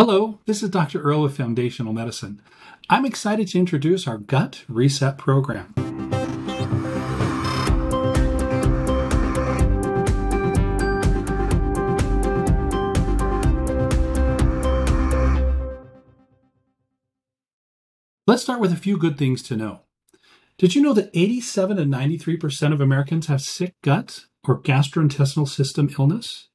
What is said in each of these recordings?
Hello, this is Dr. Earl of Foundational Medicine. I'm excited to introduce our Gut Reset program. Let's start with a few good things to know. Did you know that 87 to 93% of Americans have sick gut or gastrointestinal system illness?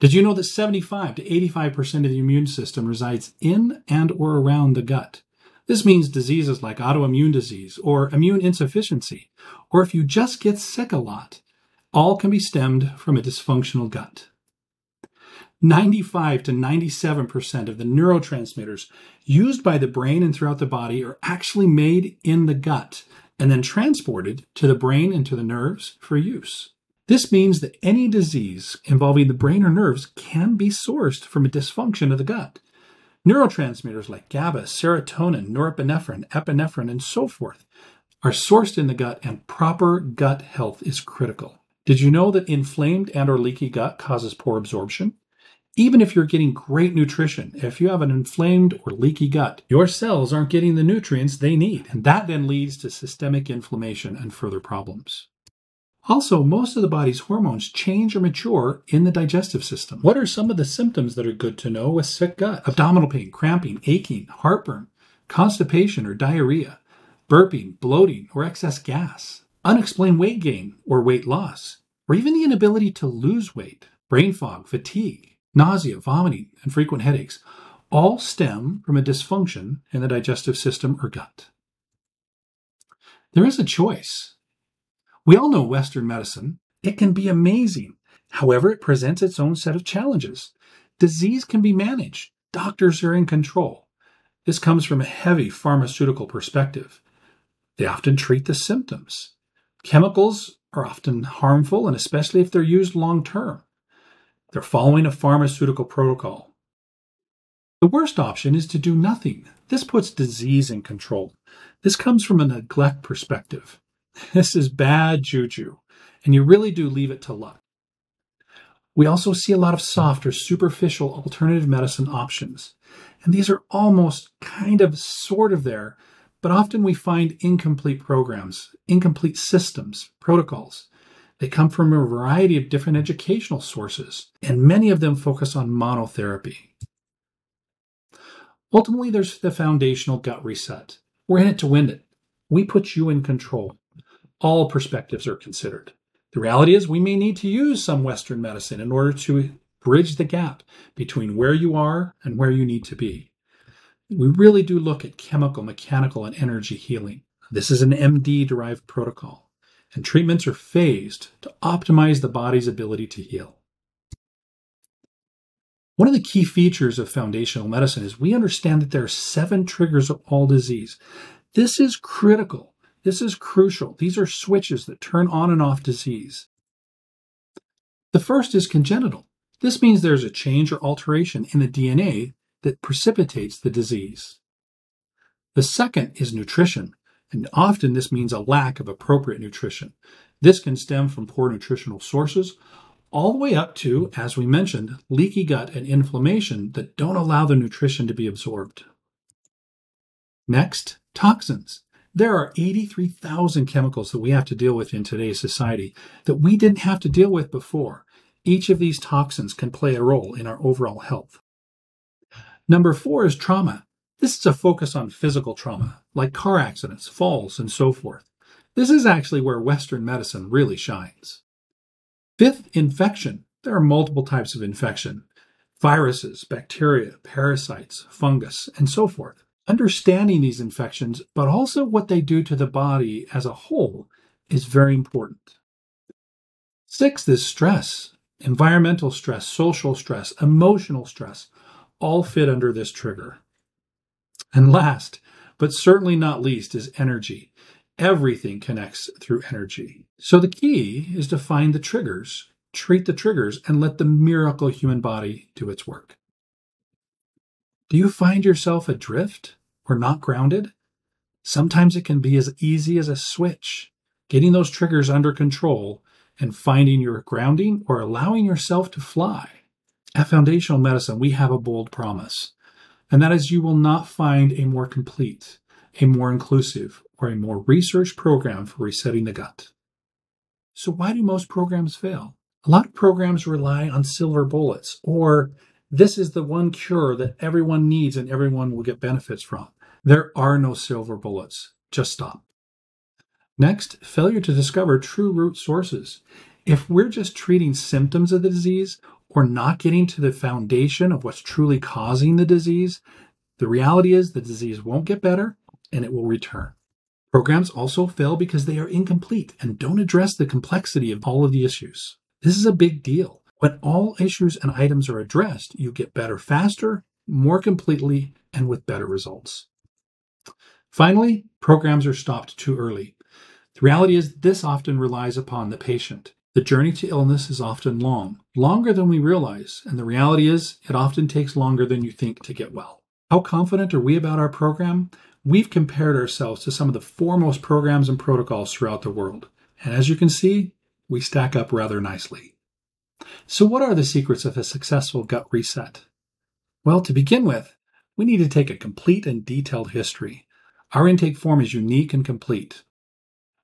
Did you know that 75 to 85% of the immune system resides in and or around the gut? This means diseases like autoimmune disease or immune insufficiency, or if you just get sick a lot, all can be stemmed from a dysfunctional gut. 95 to 97% of the neurotransmitters used by the brain and throughout the body are actually made in the gut and then transported to the brain and to the nerves for use. This means that any disease involving the brain or nerves can be sourced from a dysfunction of the gut. Neurotransmitters like GABA, serotonin, norepinephrine, epinephrine, and so forth are sourced in the gut, and proper gut health is critical. Did you know that inflamed and or leaky gut causes poor absorption? Even if you're getting great nutrition, if you have an inflamed or leaky gut, your cells aren't getting the nutrients they need, and that then leads to systemic inflammation and further problems. Also, most of the body's hormones change or mature in the digestive system. What are some of the symptoms that are good to know with sick gut? Abdominal pain, cramping, aching, heartburn, constipation or diarrhea, burping, bloating, or excess gas, unexplained weight gain or weight loss, or even the inability to lose weight, brain fog, fatigue, nausea, vomiting, and frequent headaches all stem from a dysfunction in the digestive system or gut. There is a choice we all know Western medicine. It can be amazing. However, it presents its own set of challenges. Disease can be managed. Doctors are in control. This comes from a heavy pharmaceutical perspective. They often treat the symptoms. Chemicals are often harmful, and especially if they're used long term. They're following a pharmaceutical protocol. The worst option is to do nothing. This puts disease in control. This comes from a neglect perspective. This is bad juju, and you really do leave it to luck. We also see a lot of soft or superficial alternative medicine options, and these are almost kind of sort of there, but often we find incomplete programs, incomplete systems, protocols. They come from a variety of different educational sources, and many of them focus on monotherapy. Ultimately, there's the foundational gut reset. We're in it to win it. We put you in control all perspectives are considered. The reality is, we may need to use some Western medicine in order to bridge the gap between where you are and where you need to be. We really do look at chemical, mechanical, and energy healing. This is an MD derived protocol, and treatments are phased to optimize the body's ability to heal. One of the key features of foundational medicine is we understand that there are seven triggers of all disease. This is critical this is crucial. These are switches that turn on and off disease. The first is congenital. This means there's a change or alteration in the DNA that precipitates the disease. The second is nutrition, and often this means a lack of appropriate nutrition. This can stem from poor nutritional sources, all the way up to, as we mentioned, leaky gut and inflammation that don't allow the nutrition to be absorbed. Next, toxins. There are 83,000 chemicals that we have to deal with in today's society that we didn't have to deal with before. Each of these toxins can play a role in our overall health. Number four is trauma. This is a focus on physical trauma, like car accidents, falls, and so forth. This is actually where Western medicine really shines. Fifth, infection. There are multiple types of infection viruses, bacteria, parasites, fungus, and so forth understanding these infections, but also what they do to the body as a whole, is very important. Sixth is stress, environmental stress, social stress, emotional stress, all fit under this trigger. And last, but certainly not least, is energy. Everything connects through energy. So the key is to find the triggers, treat the triggers, and let the miracle human body do its work. Do you find yourself adrift or not grounded? Sometimes it can be as easy as a switch, getting those triggers under control and finding your grounding or allowing yourself to fly. At Foundational Medicine, we have a bold promise, and that is you will not find a more complete, a more inclusive, or a more research program for resetting the gut. So, why do most programs fail? A lot of programs rely on silver bullets, or this is the one cure that everyone needs and everyone will get benefits from. There are no silver bullets. Just stop. Next, failure to discover true root sources. If we're just treating symptoms of the disease or not getting to the foundation of what's truly causing the disease, the reality is the disease won't get better and it will return. Programs also fail because they are incomplete and don't address the complexity of all of the issues. This is a big deal. When all issues and items are addressed, you get better faster, more completely, and with better results. Finally, programs are stopped too early. The reality is, this often relies upon the patient. The journey to illness is often long, longer than we realize, and the reality is, it often takes longer than you think to get well. How confident are we about our program? We've compared ourselves to some of the foremost programs and protocols throughout the world. And as you can see, we stack up rather nicely. So, what are the secrets of a successful gut reset? Well, to begin with, we need to take a complete and detailed history. Our intake form is unique and complete.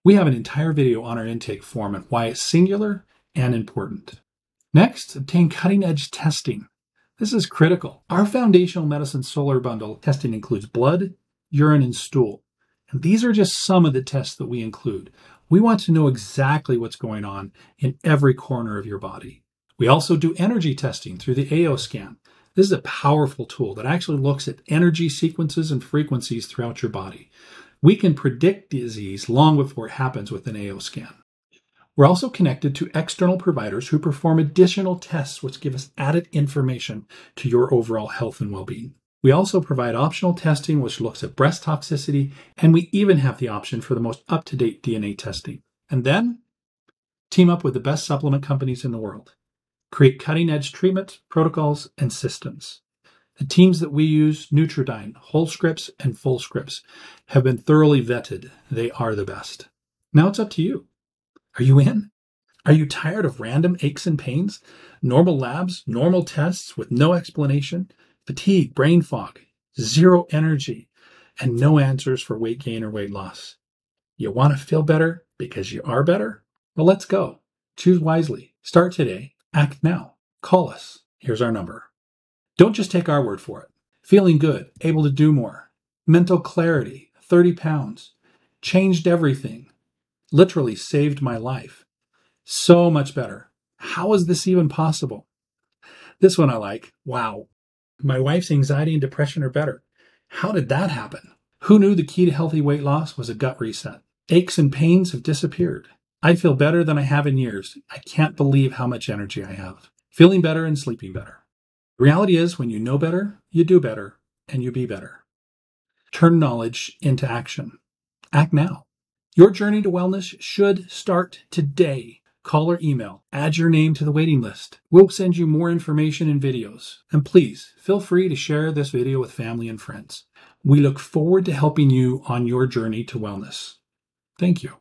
We have an entire video on our intake form and why it's singular and important. Next, obtain cutting edge testing. This is critical. Our foundational medicine solar bundle testing includes blood, urine, and stool. And these are just some of the tests that we include. We want to know exactly what's going on in every corner of your body. We also do energy testing through the AO scan. This is a powerful tool that actually looks at energy sequences and frequencies throughout your body. We can predict disease long before it happens with an AO scan. We're also connected to external providers who perform additional tests which give us added information to your overall health and well being. We also provide optional testing which looks at breast toxicity, and we even have the option for the most up to date DNA testing. And then team up with the best supplement companies in the world. Create cutting edge treatment protocols and systems. The teams that we use, Nutridyne, Wholescripts, and Fullscripts, have been thoroughly vetted. They are the best. Now it's up to you. Are you in? Are you tired of random aches and pains? Normal labs, normal tests with no explanation? Fatigue, brain fog, zero energy, and no answers for weight gain or weight loss. You want to feel better because you are better? Well, let's go. Choose wisely. Start today. Act now. Call us. Here's our number. Don't just take our word for it. Feeling good, able to do more, mental clarity, 30 pounds, changed everything, literally saved my life. So much better. How is this even possible? This one I like. Wow, my wife's anxiety and depression are better. How did that happen? Who knew the key to healthy weight loss was a gut reset? Aches and pains have disappeared. I feel better than I have in years. I can't believe how much energy I have. Feeling better and sleeping better. The reality is, when you know better, you do better, and you be better. Turn knowledge into action. Act now. Your journey to wellness should start today call or email. Add your name to the waiting list. We'll send you more information and videos. And please feel free to share this video with family and friends. We look forward to helping you on your journey to wellness. Thank you.